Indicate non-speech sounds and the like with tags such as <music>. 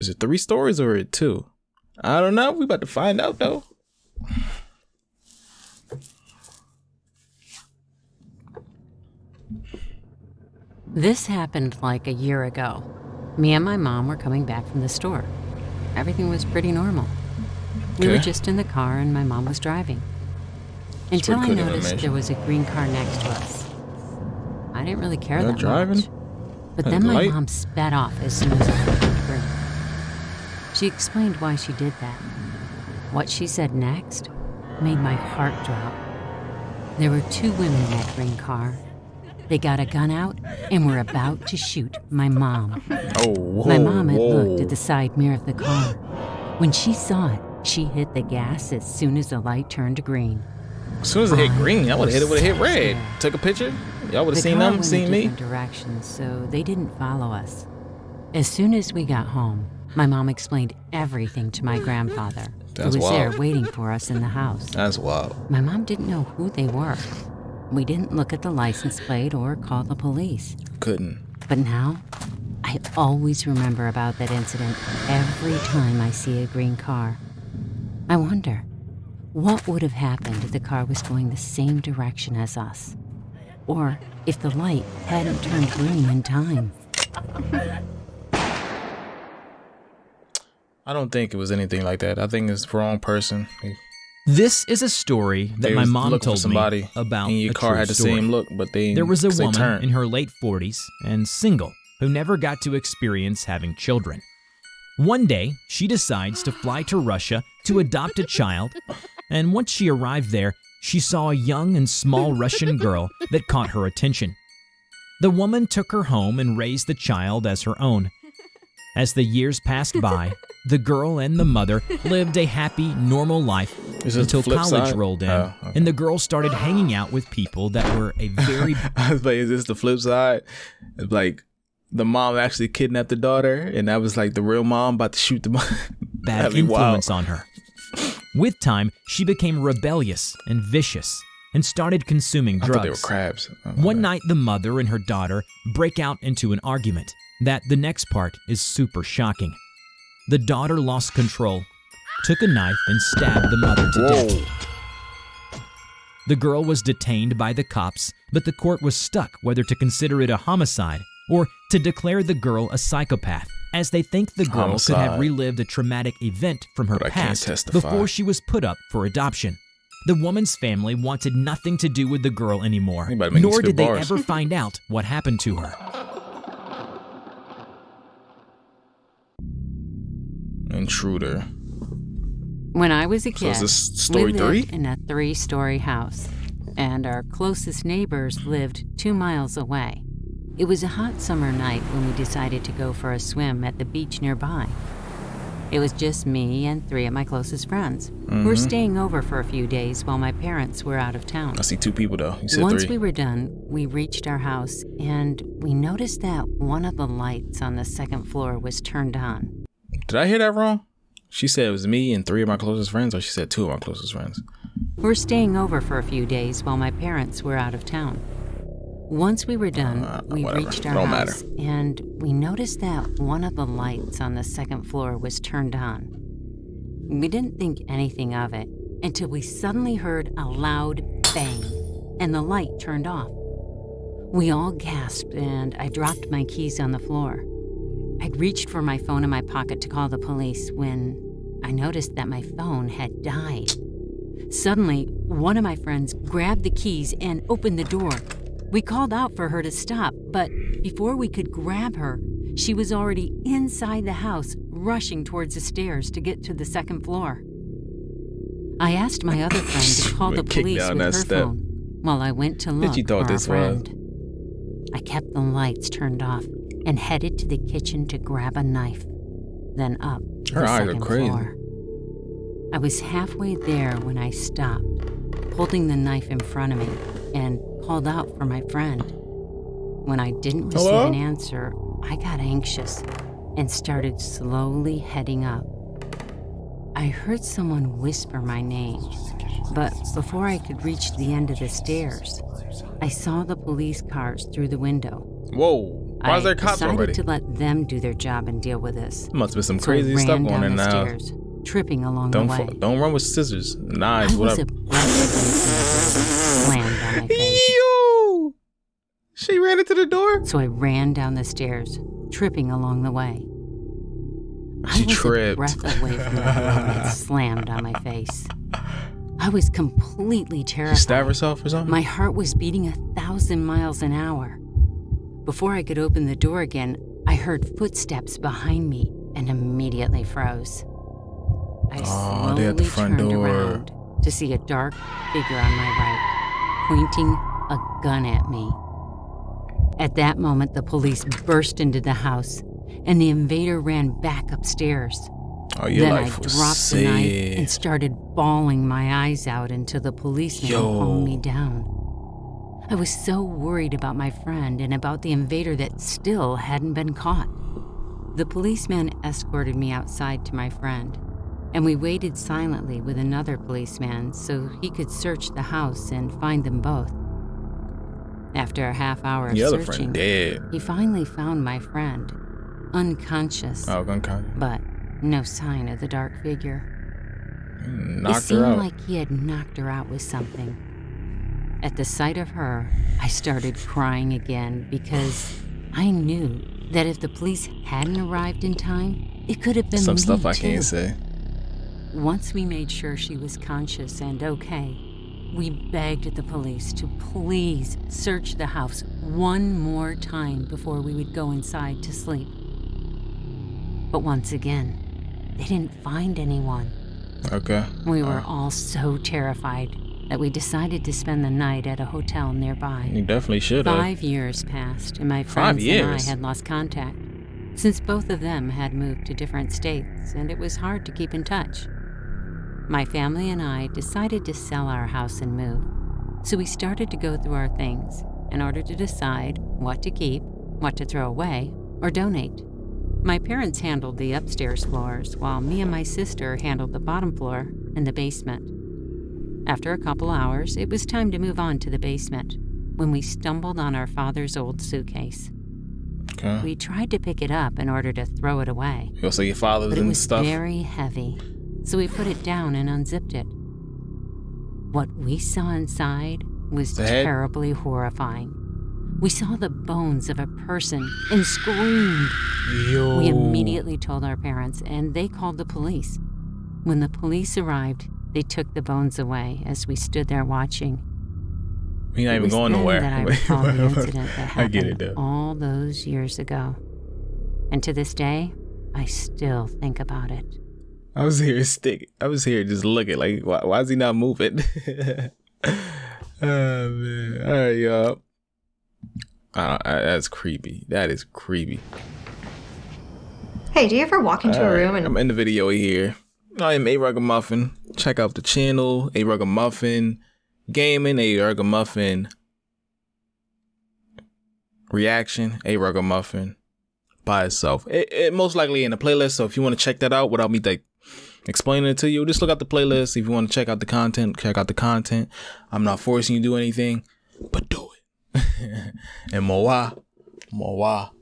Is it three stories or it two? I don't know. We about to find out though. This happened like a year ago. Me and my mom were coming back from the store. Everything was pretty normal. We were just in the car and my mom was driving. Until I noticed there was a green car next to us. I didn't really care You're that driving? much. But then my light? mom sped off as soon as I hit the green. She explained why she did that. What she said next made my heart drop. There were two women in that green car. They got a gun out and were about to shoot my mom. Oh, whoa, My mom had whoa. looked at the side mirror of the car. When she saw it, she hit the gas as soon as the light turned green. As soon as it hit green, I would have hit it. Would have hit red. scared. Took a picture. Y'all would The have seen car them, went seen in me. different directions, so they didn't follow us. As soon as we got home, my mom explained everything to my grandfather, That's who was there waiting for us in the house. That's wild. My mom didn't know who they were. We didn't look at the license plate or call the police. Couldn't. But now, I always remember about that incident every time I see a green car. I wonder, what would have happened if the car was going the same direction as us? Or if the light hadn't turned green in time? I don't think it was anything like that. I think it's the wrong person. This is a story that They my mom told somebody, me about. and your car had the story. same look, but they There was a woman in her late 40s and single who never got to experience having children. One day, she decides to fly to Russia to adopt a child, and once she arrived there, she saw a young and small Russian girl that caught her attention. The woman took her home and raised the child as her own. As the years passed by, the girl and the mother lived a happy, normal life until college side? rolled in, Oh, okay. and the girl started hanging out with people that were a very <laughs> I was like, is this the flip side? It's like the mom actually kidnapped the daughter, and that was like the real mom about to shoot the mom. <laughs> bad That'd wild. influence on her. With time, she became rebellious and vicious and started consuming I thought they were drugs. crabs. Oh, One bad. night, the mother and her daughter break out into an argument. That the next part is super shocking. The daughter lost control, took a knife, and stabbed the mother to death. The girl was detained by the cops, but the court was stuck whether to consider it a homicide or to declare the girl a psychopath, as they think the girl could have relived a traumatic event from her But past before she was put up for adoption. The woman's family wanted nothing to do with the girl anymore, You better make me nor did they bars. ever find out what happened to her. Intruder. When I was a So kid, this story we lived three? in a three-story house, and our closest neighbors lived two miles away. It was a hot summer night when we decided to go for a swim at the beach nearby. It was just me and three of my closest friends. We were Mm-hmm. staying over for a few days while my parents were out of town. I see two people though. You said Once three. we were done, we reached our house and we noticed that one of the lights on the second floor was turned on. Did I hear that wrong? She said it was me and three of my closest friends, or she said two of my closest friends. We were staying over for a few days while my parents were out of town. Once we were done, Uh, we whatever. reached our Don't matter. house and we noticed that one of the lights on the second floor was turned on. We didn't think anything of it until we suddenly heard a loud bang and the light turned off. We all gasped and I dropped my keys on the floor. I'd reached for my phone in my pocket to call the police when I noticed that my phone had died. Suddenly, one of my friends grabbed the keys and opened the door. We called out for her to stop, but before we could grab her, she was already inside the house, rushing towards the stairs to get to the second floor. I asked my other <coughs> friend to call the police with her step. phone while I went to look you thought for this was? friend. I kept the lights turned off and headed to the kitchen to grab a knife, then up to Her the second floor. I was halfway there when I stopped, holding the knife in front of me, and called out for my friend. When I didn't receive Hello? an answer, I got anxious and started slowly heading up. I heard someone whisper my name, but before I could reach the end of the stairs, I saw the police cars through the window. Whoa. Why is I there cops decided already? to let them do their job and deal with this. Must be some So crazy stuff going on now. stairs, tripping along Don't the way. fu- don't run with scissors, knives, I whatever. a breath away from the building, slammed on my face. Yo! She ran into the door. So I ran down the stairs, tripping along the way. She I was tripped. a breath away from the <laughs> and slammed on my face. I was completely She terrified. stabbed herself or something. My heart was beating a thousand miles an hour. Before I could open the door again, I heard footsteps behind me and immediately froze. I Oh, slowly they the front turned door. around to see a dark figure on my right, pointing a gun at me. At that moment, the police burst into the house, and the invader ran back upstairs. oh, then I dropped the knife and started bawling my eyes out until the policeman Yo. calmed me down. I was so worried about my friend and about the invader that still hadn't been caught. The policeman escorted me outside to my friend, and we waited silently with another policeman so he could search the house and find them both. After a half hour of searching, he finally found my friend, unconscious, Oh, but no sign of the dark figure. it seemed like he had knocked her out with something. At the sight of her, I started crying again because I knew that if the police hadn't arrived in time, it could have been Some me stuff I too. can't say. Once we made sure she was conscious and okay, we begged the police to please search the house one more time before we would go inside to sleep. But once again, they didn't find anyone. Okay. We were all so terrified that we decided to spend the night at a hotel nearby. you definitely should have. Five years passed, and my friends and? I had lost contact, since both of them had moved to different states, and it was hard to keep in touch. My family and I decided to sell our house and move, so we started to go through our things in order to decide what to keep, what to throw away, or donate. My parents handled the upstairs floors, while me and my sister handled the bottom floor and the basement. After a couple hours, it was time to move on to the basement when we stumbled on our father's old suitcase. Okay. We tried to pick it up in order to throw it away, Yo, so your father's but it and was stuff. very heavy, so we put it down and unzipped it. What we saw inside was The head? terribly horrifying. We saw the bones of a person and screamed. Yo. We immediately told our parents, and they called the police. When the police arrived, they took the bones away as we stood there watching. You're not It even was going then nowhere. That I recalled the <laughs> incident that I happened get it though. all those years ago. And to this day, I still think about it. I was here <laughs> stick. I was here just looking like why, why is he not moving? <laughs> oh man. All right, y'all. Uh, that's creepy. That is creepy. Hey, do you ever walk into a All right, room and I'm in the video here. I am A Muffin. Check out the channel, A Muffin Gaming, A Muffin Reaction, A Muffin by itself. It, it most likely in the playlist. So if you want to check that out without me like explaining it to you, just look out the playlist. If you want to check out the content, check out the content. I'm not forcing you to do anything, but do it. <laughs> and Moa, Moa.